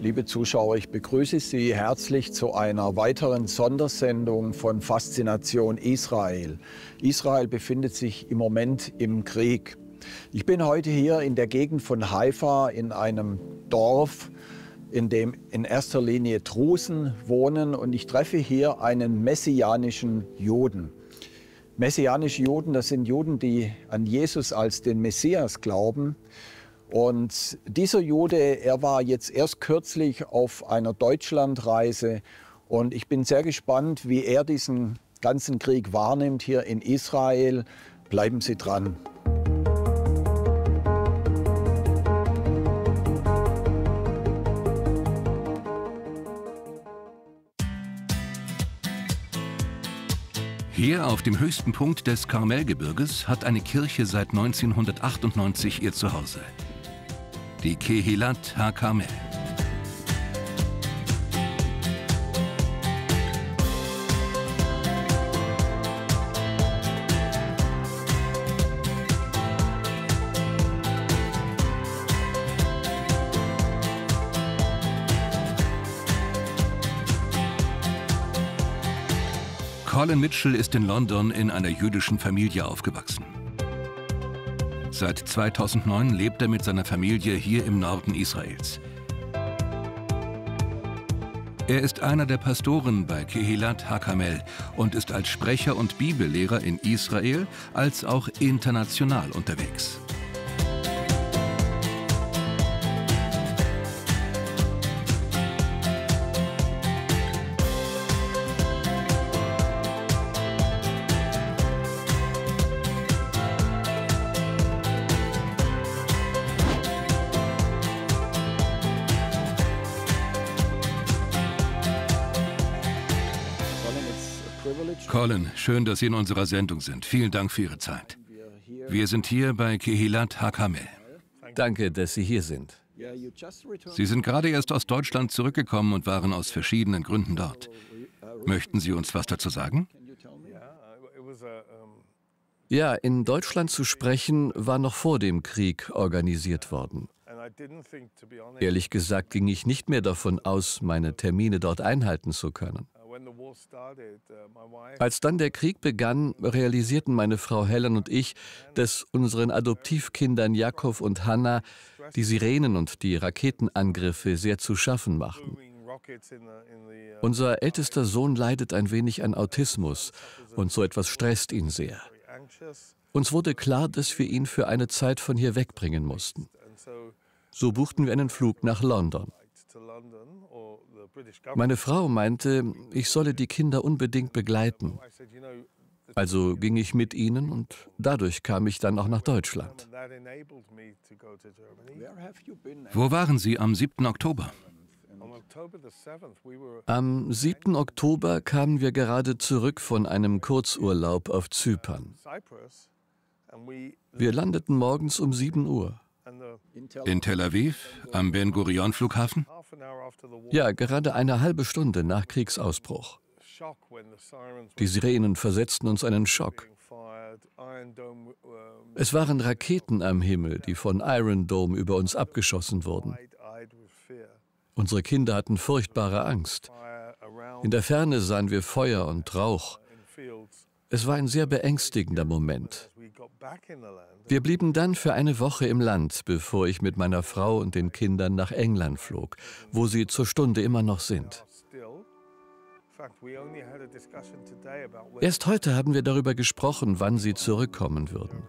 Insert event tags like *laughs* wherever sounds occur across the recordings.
Liebe Zuschauer, ich begrüße Sie herzlich zu einer weiteren Sondersendung von Faszination Israel. Israel befindet sich im Moment im Krieg. Ich bin heute hier in der Gegend von Haifa in einem Dorf, in dem in erster Linie Drusen wohnen und ich treffe hier einen messianischen Juden. Messianische Juden, das sind Juden, die an Jesus als den Messias glauben. Und dieser Jude, er war jetzt erst kürzlich auf einer Deutschlandreise und ich bin sehr gespannt, wie er diesen ganzen Krieg wahrnimmt hier in Israel. Bleiben Sie dran. Hier auf dem höchsten Punkt des Karmelgebirges hat eine Kirche seit 1998 ihr Zuhause. Die Kehilat HaKarmel. Colin Mitchell ist in London in einer jüdischen Familie aufgewachsen. Seit 2009 lebt er mit seiner Familie hier im Norden Israels. Er ist einer der Pastoren bei Kehilat Hakamel und ist als Sprecher und Bibellehrer in Israel als auch international unterwegs. Schön, dass Sie in unserer Sendung sind. Vielen Dank für Ihre Zeit. Wir sind hier bei Kehilat Hakamel. Danke, dass Sie hier sind. Sie sind gerade erst aus Deutschland zurückgekommen und waren aus verschiedenen Gründen dort. Möchten Sie uns was dazu sagen? Ja, in Deutschland zu sprechen war noch vor dem Krieg organisiert worden. Ehrlich gesagt ging ich nicht mehr davon aus, meine Termine dort einhalten zu können. Als dann der Krieg begann, realisierten meine Frau Helen und ich, dass unseren Adoptivkindern Jakob und Hannah die Sirenen und die Raketenangriffe sehr zu schaffen machten. Unser ältester Sohn leidet ein wenig an Autismus und so etwas stresst ihn sehr. Uns wurde klar, dass wir ihn für eine Zeit von hier wegbringen mussten. So buchten wir einen Flug nach London. Meine Frau meinte, ich solle die Kinder unbedingt begleiten. Also ging ich mit ihnen und dadurch kam ich dann auch nach Deutschland. Wo waren Sie am 7. Oktober? Am 7. Oktober kamen wir gerade zurück von einem Kurzurlaub auf Zypern. Wir landeten morgens um 7 Uhr. In Tel Aviv, am Ben Gurion Flughafen? Ja, gerade eine halbe Stunde nach Kriegsausbruch. Die Sirenen versetzten uns einen Schock. Es waren Raketen am Himmel, die von Iron Dome über uns abgeschossen wurden. Unsere Kinder hatten furchtbare Angst. In der Ferne sahen wir Feuer und Rauch. Es war ein sehr beängstigender Moment. Wir blieben dann für eine Woche im Land, bevor ich mit meiner Frau und den Kindern nach England flog, wo sie zur Stunde immer noch sind. Erst heute haben wir darüber gesprochen, wann sie zurückkommen würden.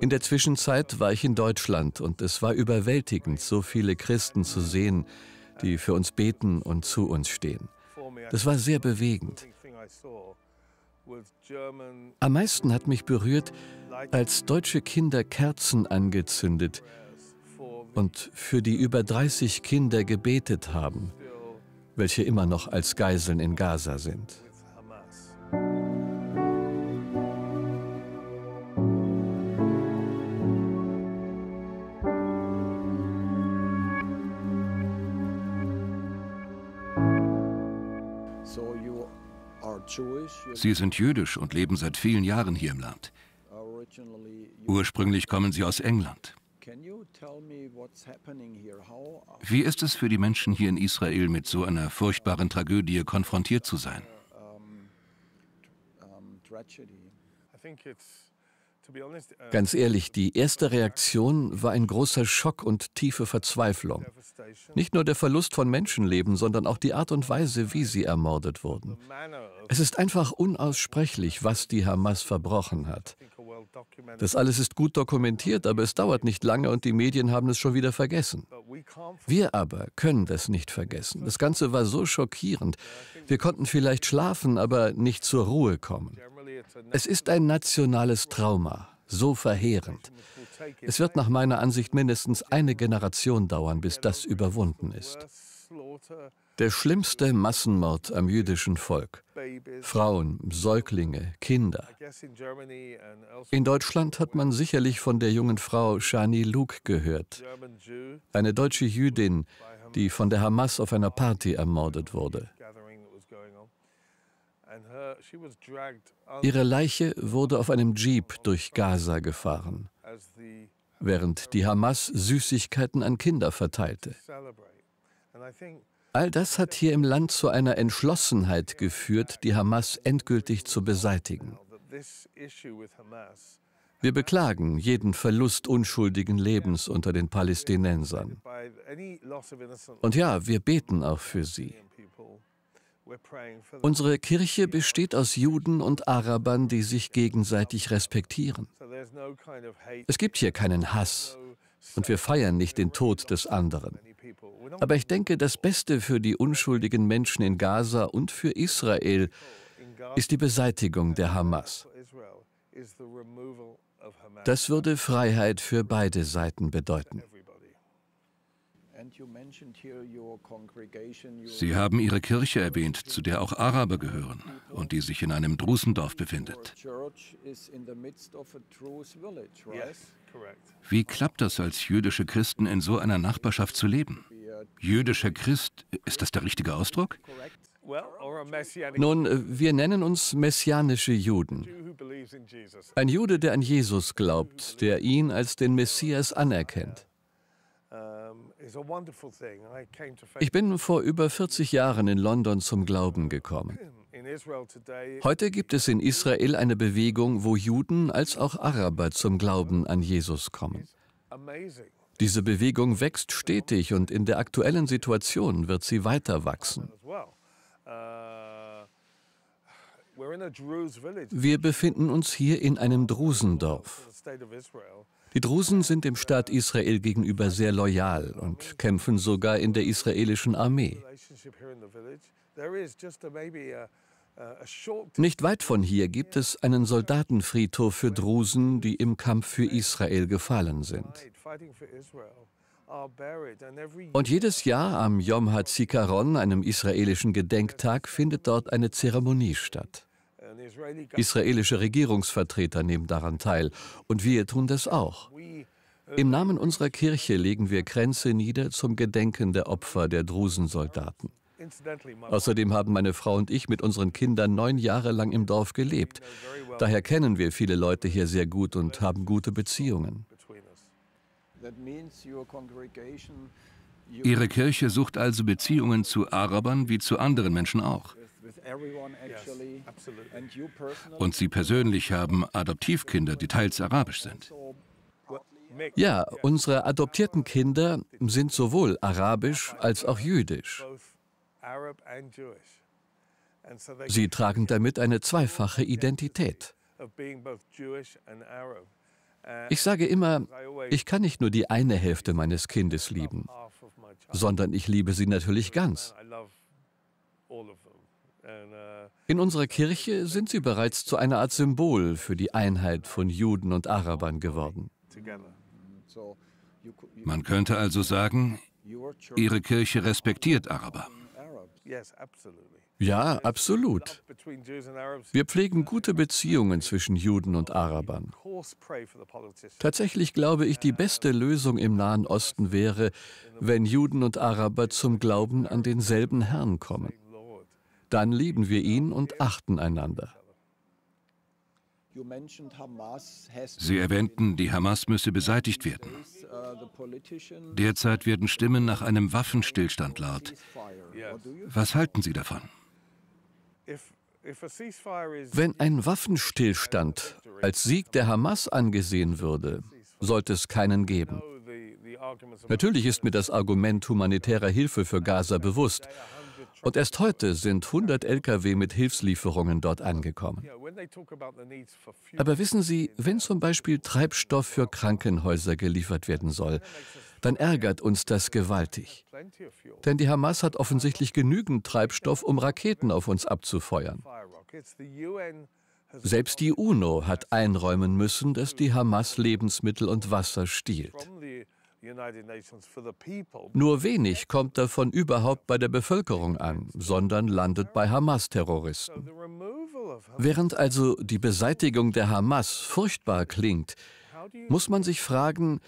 In der Zwischenzeit war ich in Deutschland und es war überwältigend, so viele Christen zu sehen, die für uns beten und zu uns stehen. Das war sehr bewegend. Am meisten hat mich berührt, als deutsche Kinder Kerzen angezündet und für die über 30 Kinder gebetet haben, welche immer noch als Geiseln in Gaza sind. Sie sind jüdisch und leben seit vielen Jahren hier im Land. Ursprünglich kommen Sie aus England. Wie ist es für die Menschen hier in Israel, mit so einer furchtbaren Tragödie konfrontiert zu sein? Ganz ehrlich, die erste Reaktion war ein großer Schock und tiefe Verzweiflung. Nicht nur der Verlust von Menschenleben, sondern auch die Art und Weise, wie sie ermordet wurden. Es ist einfach unaussprechlich, was die Hamas verbrochen hat. Das alles ist gut dokumentiert, aber es dauert nicht lange und die Medien haben es schon wieder vergessen. Wir aber können das nicht vergessen. Das Ganze war so schockierend. Wir konnten vielleicht schlafen, aber nicht zur Ruhe kommen. Es ist ein nationales Trauma, so verheerend. Es wird nach meiner Ansicht mindestens eine Generation dauern, bis das überwunden ist. Der schlimmste Massenmord am jüdischen Volk. Frauen, Säuglinge, Kinder. In Deutschland hat man sicherlich von der jungen Frau Shani Luke gehört. Eine deutsche Jüdin, die von der Hamas auf einer Party ermordet wurde. Ihre Leiche wurde auf einem Jeep durch Gaza gefahren, während die Hamas Süßigkeiten an Kinder verteilte. All das hat hier im Land zu einer Entschlossenheit geführt, die Hamas endgültig zu beseitigen. Wir beklagen jeden Verlust unschuldigen Lebens unter den Palästinensern. Und ja, wir beten auch für sie. Unsere Kirche besteht aus Juden und Arabern, die sich gegenseitig respektieren. Es gibt hier keinen Hass und wir feiern nicht den Tod des anderen. Aber ich denke, das Beste für die unschuldigen Menschen in Gaza und für Israel ist die Beseitigung der Hamas. Das würde Freiheit für beide Seiten bedeuten. Sie haben Ihre Kirche erwähnt, zu der auch Araber gehören und die sich in einem Drusendorf befindet. Wie klappt das als jüdische Christen in so einer Nachbarschaft zu leben? Jüdischer Christ, ist das der richtige Ausdruck? Nun, äh, wir nennen uns messianische Juden. Ein Jude, der an Jesus glaubt, der ihn als den Messias anerkennt. Ich bin vor über 40 Jahren in London zum Glauben gekommen. Heute gibt es in Israel eine Bewegung, wo Juden als auch Araber zum Glauben an Jesus kommen. Diese Bewegung wächst stetig und in der aktuellen Situation wird sie weiter wachsen. Wir befinden uns hier in einem Drusendorf. Die Drusen sind dem Staat Israel gegenüber sehr loyal und kämpfen sogar in der israelischen Armee. Nicht weit von hier gibt es einen Soldatenfriedhof für Drusen, die im Kampf für Israel gefallen sind. Und jedes Jahr am Yom HaZikaron, einem israelischen Gedenktag, findet dort eine Zeremonie statt. Israelische Regierungsvertreter nehmen daran teil und wir tun das auch. Im Namen unserer Kirche legen wir Kränze nieder zum Gedenken der Opfer der Drusensoldaten. Außerdem haben meine Frau und ich mit unseren Kindern neun Jahre lang im Dorf gelebt. Daher kennen wir viele Leute hier sehr gut und haben gute Beziehungen. Ihre Kirche sucht also Beziehungen zu Arabern wie zu anderen Menschen auch. Und Sie persönlich haben Adoptivkinder, die teils arabisch sind. Ja, unsere adoptierten Kinder sind sowohl arabisch als auch jüdisch. Sie tragen damit eine zweifache Identität. Ich sage immer, ich kann nicht nur die eine Hälfte meines Kindes lieben, sondern ich liebe sie natürlich ganz. In unserer Kirche sind sie bereits zu einer Art Symbol für die Einheit von Juden und Arabern geworden. Man könnte also sagen, Ihre Kirche respektiert Araber. Ja, absolut. Wir pflegen gute Beziehungen zwischen Juden und Arabern. Tatsächlich glaube ich, die beste Lösung im Nahen Osten wäre, wenn Juden und Araber zum Glauben an denselben Herrn kommen dann lieben wir ihn und achten einander. Sie erwähnten, die Hamas müsse beseitigt werden. Derzeit werden Stimmen nach einem Waffenstillstand laut. Was halten Sie davon? Wenn ein Waffenstillstand als Sieg der Hamas angesehen würde, sollte es keinen geben. Natürlich ist mir das Argument humanitärer Hilfe für Gaza bewusst. Und erst heute sind 100 Lkw mit Hilfslieferungen dort angekommen. Aber wissen Sie, wenn zum Beispiel Treibstoff für Krankenhäuser geliefert werden soll, dann ärgert uns das gewaltig. Denn die Hamas hat offensichtlich genügend Treibstoff, um Raketen auf uns abzufeuern. Selbst die UNO hat einräumen müssen, dass die Hamas Lebensmittel und Wasser stiehlt. Nur wenig kommt davon überhaupt bei der Bevölkerung an, sondern landet bei Hamas-Terroristen. Während also die Beseitigung der Hamas furchtbar klingt, muss man sich fragen,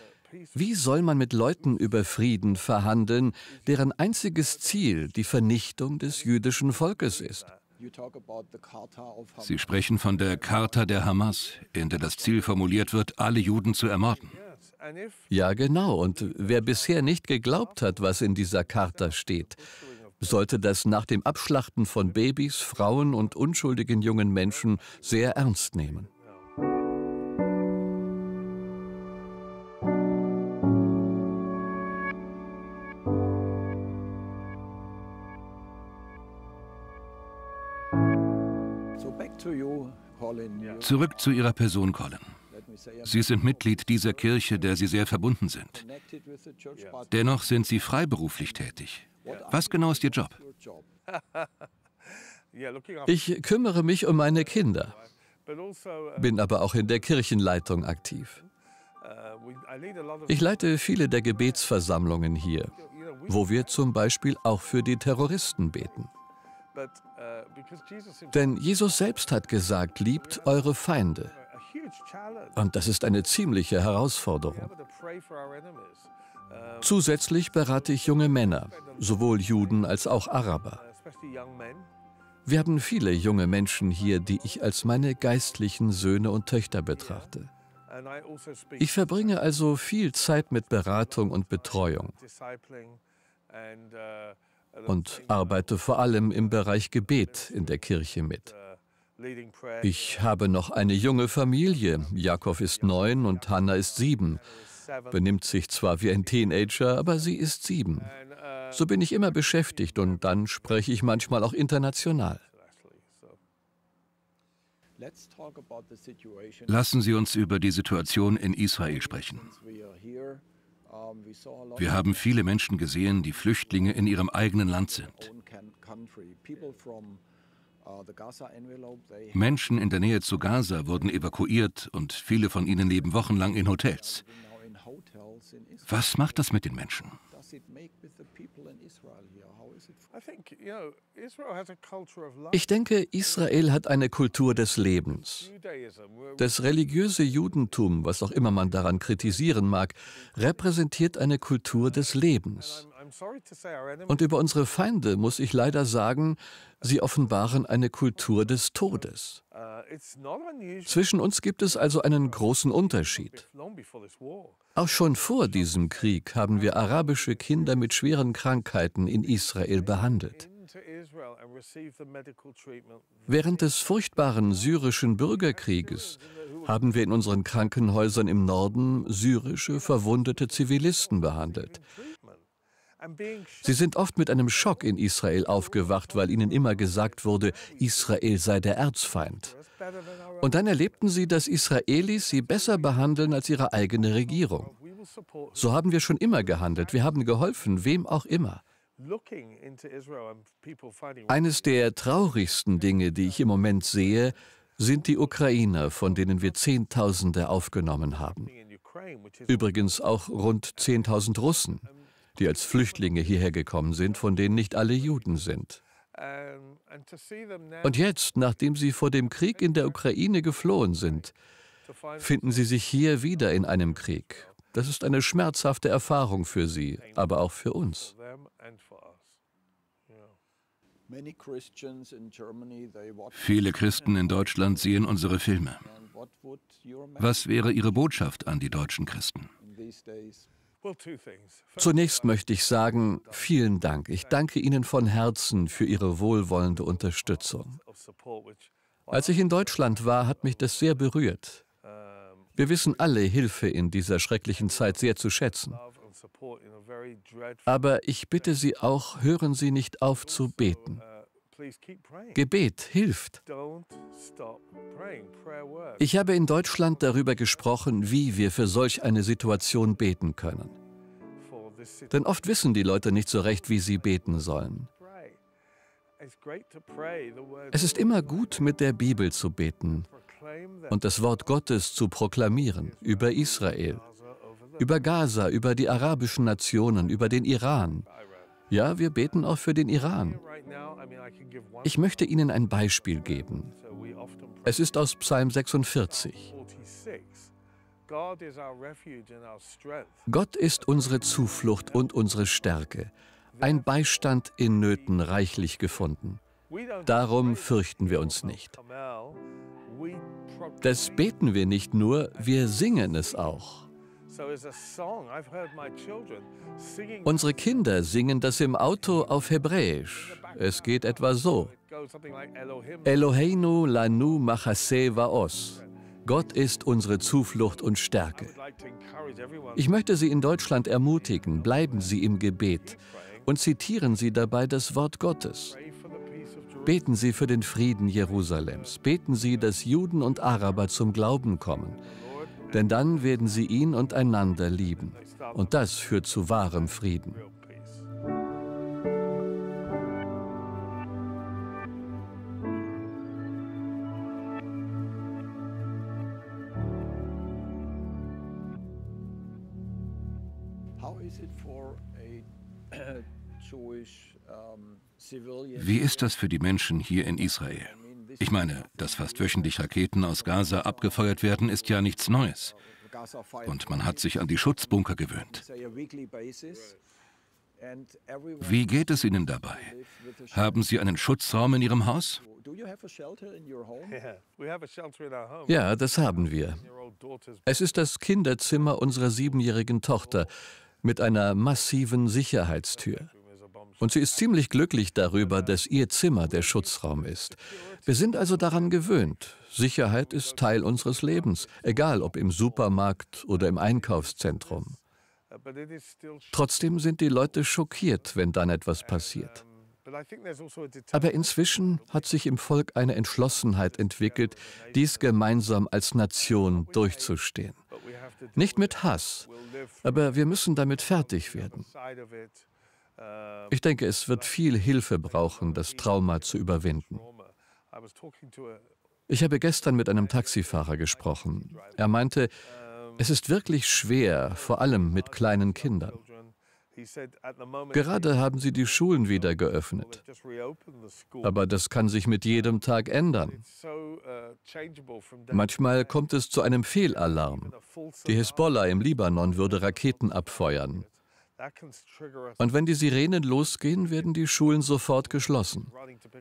wie soll man mit Leuten über Frieden verhandeln, deren einziges Ziel die Vernichtung des jüdischen Volkes ist? Sie sprechen von der Charta der Hamas, in der das Ziel formuliert wird, alle Juden zu ermorden. Ja, genau. Und wer bisher nicht geglaubt hat, was in dieser Charta steht, sollte das nach dem Abschlachten von Babys, Frauen und unschuldigen jungen Menschen sehr ernst nehmen. Zurück zu Ihrer Person, Colin. Sie sind Mitglied dieser Kirche, der Sie sehr verbunden sind. Dennoch sind Sie freiberuflich tätig. Was genau ist Ihr Job? *laughs* Ich kümmere mich um meine Kinder, bin aber auch in der Kirchenleitung aktiv. Ich leite viele der Gebetsversammlungen hier, wo wir zum Beispiel auch für die Terroristen beten. Denn Jesus selbst hat gesagt, liebt eure Feinde. Und das ist eine ziemliche Herausforderung. Zusätzlich berate ich junge Männer, sowohl Juden als auch Araber. Wir haben viele junge Menschen hier, die ich als meine geistlichen Söhne und Töchter betrachte. Ich verbringe also viel Zeit mit Beratung und Betreuung und arbeite vor allem im Bereich Gebet in der Kirche mit. Ich habe noch eine junge Familie. Jakob ist neun und Hannah ist sieben. Benimmt sich zwar wie ein Teenager, aber sie ist sieben. So bin ich immer beschäftigt und dann spreche ich manchmal auch international. Lassen Sie uns über die Situation in Israel sprechen. Wir haben viele Menschen gesehen, die Flüchtlinge in ihrem eigenen Land sind. Menschen in der Nähe zu Gaza wurden evakuiert und viele von ihnen leben wochenlang in Hotels. Was macht das mit den Menschen? Ich denke, Israel hat eine Kultur des Lebens. Das religiöse Judentum, was auch immer man daran kritisieren mag, repräsentiert eine Kultur des Lebens. Und über unsere Feinde muss ich leider sagen, sie offenbaren eine Kultur des Todes. Zwischen uns gibt es also einen großen Unterschied. Auch schon vor diesem Krieg haben wir arabische Kinder mit schweren Krankheiten in Israel behandelt. Während des furchtbaren syrischen Bürgerkrieges haben wir in unseren Krankenhäusern im Norden syrische verwundete Zivilisten behandelt. Sie sind oft mit einem Schock in Israel aufgewacht, weil ihnen immer gesagt wurde, Israel sei der Erzfeind. Und dann erlebten sie, dass Israelis sie besser behandeln als ihre eigene Regierung. So haben wir schon immer gehandelt. Wir haben geholfen, wem auch immer. Eines der traurigsten Dinge, die ich im Moment sehe, sind die Ukrainer, von denen wir Zehntausende aufgenommen haben. Übrigens auch rund 10.000 Russen die als Flüchtlinge hierher gekommen sind, von denen nicht alle Juden sind. Und jetzt, nachdem sie vor dem Krieg in der Ukraine geflohen sind, finden sie sich hier wieder in einem Krieg. Das ist eine schmerzhafte Erfahrung für sie, aber auch für uns. Viele Christen in Deutschland sehen unsere Filme. Was wäre Ihre Botschaft an die deutschen Christen? Zunächst möchte ich sagen, vielen Dank. Ich danke Ihnen von Herzen für Ihre wohlwollende Unterstützung. Als ich in Deutschland war, hat mich das sehr berührt. Wir wissen alle Hilfe in dieser schrecklichen Zeit sehr zu schätzen. Aber ich bitte Sie auch, hören Sie nicht auf zu beten. Gebet hilft. Ich habe in Deutschland darüber gesprochen, wie wir für solch eine Situation beten können. Denn oft wissen die Leute nicht so recht, wie sie beten sollen. Es ist immer gut, mit der Bibel zu beten und das Wort Gottes zu proklamieren über Israel, über Gaza, über die arabischen Nationen, über den Iran. Ja, wir beten auch für den Iran. Ich möchte Ihnen ein Beispiel geben. Es ist aus Psalm 46. Gott ist unsere Zuflucht und unsere Stärke, ein Beistand in Nöten reichlich gefunden. Darum fürchten wir uns nicht. Das beten wir nicht nur, wir singen es auch. Unsere Kinder singen das im Auto auf Hebräisch. Es geht etwa so. Eloheinu lanu machase vaos. Gott ist unsere Zuflucht und Stärke. Ich möchte Sie in Deutschland ermutigen, bleiben Sie im Gebet und zitieren Sie dabei das Wort Gottes. Beten Sie für den Frieden Jerusalems. Beten Sie, dass Juden und Araber zum Glauben kommen. Denn dann werden sie ihn und einander lieben. Und das führt zu wahrem Frieden. Wie ist das für die Menschen hier in Israel? Ich meine, dass fast wöchentlich Raketen aus Gaza abgefeuert werden, ist ja nichts Neues. Und man hat sich an die Schutzbunker gewöhnt. Wie geht es Ihnen dabei? Haben Sie einen Schutzraum in Ihrem Haus? Ja, das haben wir. Es ist das Kinderzimmer unserer siebenjährigen Tochter mit einer massiven Sicherheitstür. Und sie ist ziemlich glücklich darüber, dass ihr Zimmer der Schutzraum ist. Wir sind also daran gewöhnt. Sicherheit ist Teil unseres Lebens, egal ob im Supermarkt oder im Einkaufszentrum. Trotzdem sind die Leute schockiert, wenn dann etwas passiert. Aber inzwischen hat sich im Volk eine Entschlossenheit entwickelt, dies gemeinsam als Nation durchzustehen. Nicht mit Hass, aber wir müssen damit fertig werden. Ich denke, es wird viel Hilfe brauchen, das Trauma zu überwinden. Ich habe gestern mit einem Taxifahrer gesprochen. Er meinte, es ist wirklich schwer, vor allem mit kleinen Kindern. Gerade haben sie die Schulen wieder geöffnet. Aber das kann sich mit jedem Tag ändern. Manchmal kommt es zu einem Fehlalarm. Die Hisbollah im Libanon würde Raketen abfeuern. Und wenn die Sirenen losgehen, werden die Schulen sofort geschlossen.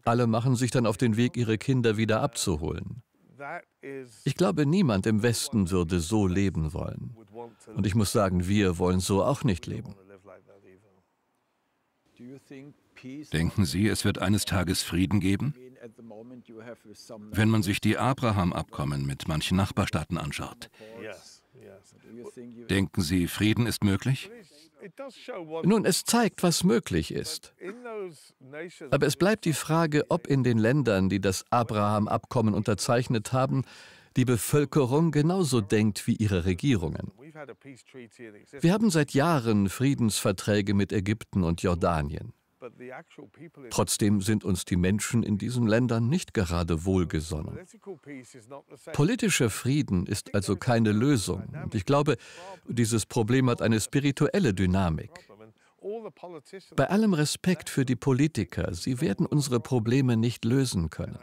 Alle machen sich dann auf den Weg, ihre Kinder wieder abzuholen. Ich glaube, niemand im Westen würde so leben wollen. Und ich muss sagen, wir wollen so auch nicht leben. Denken Sie, es wird eines Tages Frieden geben? Wenn man sich die Abraham-Abkommen mit manchen Nachbarstaaten anschaut. Denken Sie, Frieden ist möglich? Nun, es zeigt, was möglich ist. Aber es bleibt die Frage, ob in den Ländern, die das Abraham-Abkommen unterzeichnet haben, die Bevölkerung genauso denkt wie ihre Regierungen. Wir haben seit Jahren Friedensverträge mit Ägypten und Jordanien. Trotzdem sind uns die Menschen in diesen Ländern nicht gerade wohlgesonnen. Politischer Frieden ist also keine Lösung. Und ich glaube, dieses Problem hat eine spirituelle Dynamik. Bei allem Respekt für die Politiker, sie werden unsere Probleme nicht lösen können.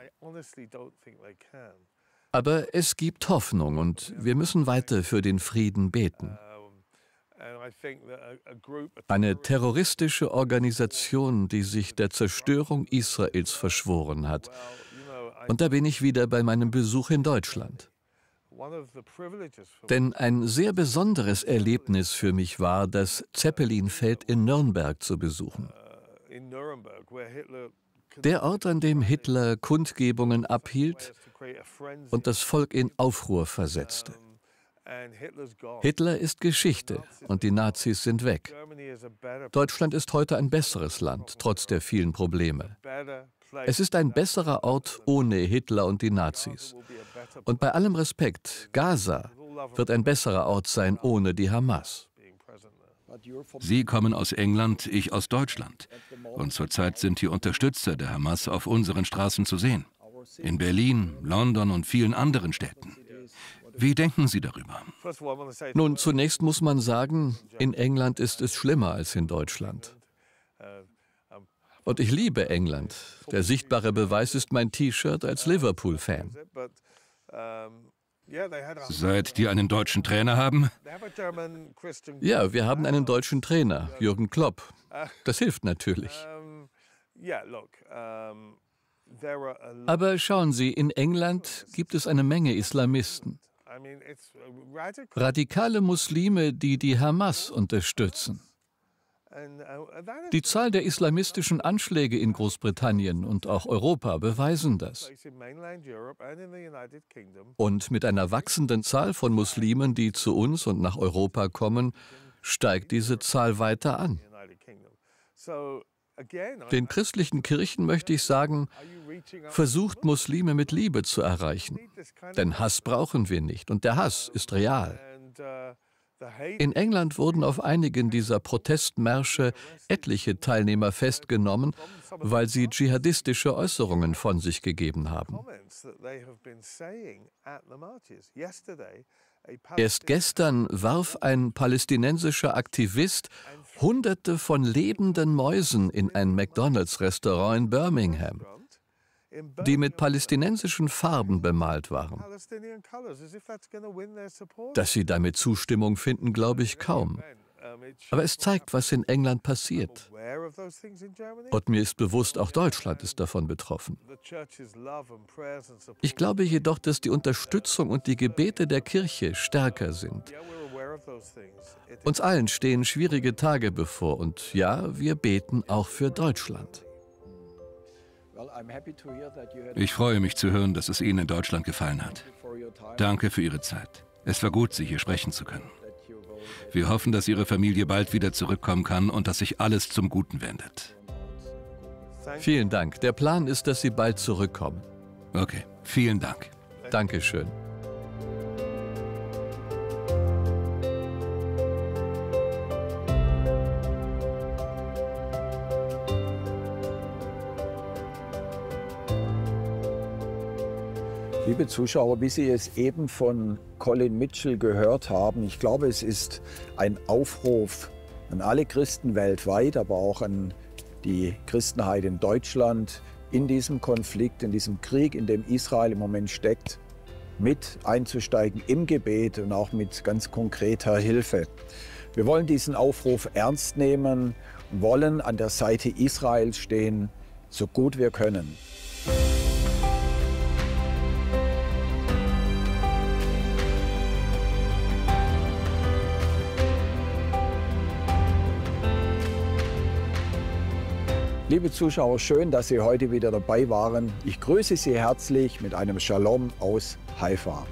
Aber es gibt Hoffnung und wir müssen weiter für den Frieden beten. Eine terroristische Organisation, die sich der Zerstörung Israels verschworen hat. Und da bin ich wieder bei meinem Besuch in Deutschland. Denn ein sehr besonderes Erlebnis für mich war, das Zeppelinfeld in Nürnberg zu besuchen. Der Ort, an dem Hitler Kundgebungen abhielt und das Volk in Aufruhr versetzte. Hitler ist Geschichte und die Nazis sind weg. Deutschland ist heute ein besseres Land, trotz der vielen Probleme. Es ist ein besserer Ort ohne Hitler und die Nazis. Und bei allem Respekt, Gaza wird ein besserer Ort sein ohne die Hamas. Sie kommen aus England, ich aus Deutschland. Und zurzeit sind die Unterstützer der Hamas auf unseren Straßen zu sehen. In Berlin, London und vielen anderen Städten. Wie denken Sie darüber? Nun, zunächst muss man sagen, in England ist es schlimmer als in Deutschland. Und ich liebe England. Der sichtbare Beweis ist mein T-Shirt als Liverpool-Fan. Seit die einen deutschen Trainer haben? Ja, wir haben einen deutschen Trainer, Jürgen Klopp. Das hilft natürlich. Aber schauen Sie, in England gibt es eine Menge Islamisten. Radikale Muslime, die die Hamas unterstützen. Die Zahl der islamistischen Anschläge in Großbritannien und auch Europa beweisen das. Und mit einer wachsenden Zahl von Muslimen, die zu uns und nach Europa kommen, steigt diese Zahl weiter an. Den christlichen Kirchen möchte ich sagen, versucht Muslime mit Liebe zu erreichen. Denn Hass brauchen wir nicht und der Hass ist real. In England wurden auf einigen dieser Protestmärsche etliche Teilnehmer festgenommen, weil sie dschihadistische Äußerungen von sich gegeben haben. Erst gestern warf ein palästinensischer Aktivist Hunderte von lebenden Mäusen in ein McDonald's-Restaurant in Birmingham die mit palästinensischen Farben bemalt waren. Dass sie damit Zustimmung finden, glaube ich kaum. Aber es zeigt, was in England passiert. Und mir ist bewusst, auch Deutschland ist davon betroffen. Ich glaube jedoch, dass die Unterstützung und die Gebete der Kirche stärker sind. Uns allen stehen schwierige Tage bevor und ja, wir beten auch für Deutschland. Ich freue mich zu hören, dass es Ihnen in Deutschland gefallen hat. Danke für Ihre Zeit. Es war gut, Sie hier sprechen zu können. Wir hoffen, dass Ihre Familie bald wieder zurückkommen kann und dass sich alles zum Guten wendet. Vielen Dank. Der Plan ist, dass Sie bald zurückkommen. Okay, vielen Dank. Dankeschön. Liebe Zuschauer, wie Sie es eben von Colin Mitchell gehört haben, ich glaube, es ist ein Aufruf an alle Christen weltweit, aber auch an die Christenheit in Deutschland, in diesem Konflikt, in diesem Krieg, in dem Israel im Moment steckt, mit einzusteigen im Gebet und auch mit ganz konkreter Hilfe. Wir wollen diesen Aufruf ernst nehmen wollen an der Seite Israels stehen, so gut wir können. Liebe Zuschauer, schön, dass Sie heute wieder dabei waren. Ich grüße Sie herzlich mit einem Shalom aus Haifa.